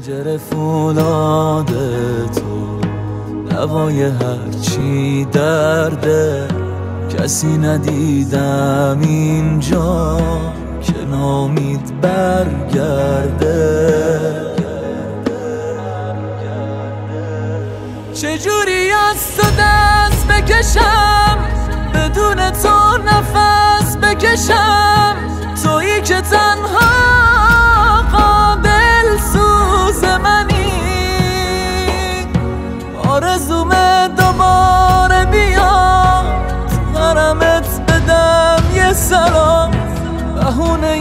پنجره فولاد تو دوای هرچی درده کسی ندیدم اینجا که نامید برگرده. چجوری از تو دست بکشم؟ بدون تو نفس بکشم. تویی که تنها آرزومه دوباره بیام حرمت بدم یه سلام. بهونه